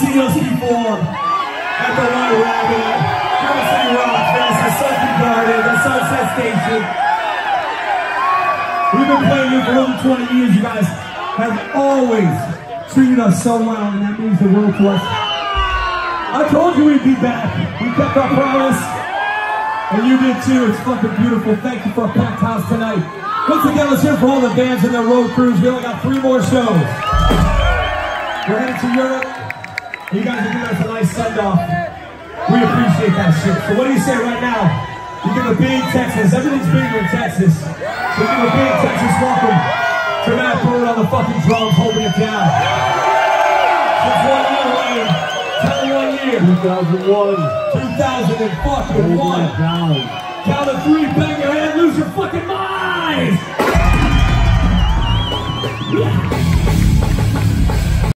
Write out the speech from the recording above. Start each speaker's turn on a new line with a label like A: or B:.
A: seen us before at the White Rabbit, Kansas City Rock Fest, Sunken Garden, the Sunset Station. We've been playing here for over 20 years. You guys have always treated us so well, and that means the world to us. I told you we'd be back. We kept our promise. And you did too. It's fucking beautiful. Thank you for a packed house tonight. Once again, let's hear for all the bands and their road crews. We only got three more shows. We're headed to Europe. You guys are giving us a nice send off. We appreciate that shit. So what do you say right now? You give a big Texas. Everything's bigger in Texas. We give a big Texas welcome to Matt Byrne on the fucking drums holding it down. Since one year, Wayne. Tell one year.
B: 2001.
A: 2000 and fucking one.
B: Down.
A: Count of three, bang your head, lose your fucking mind!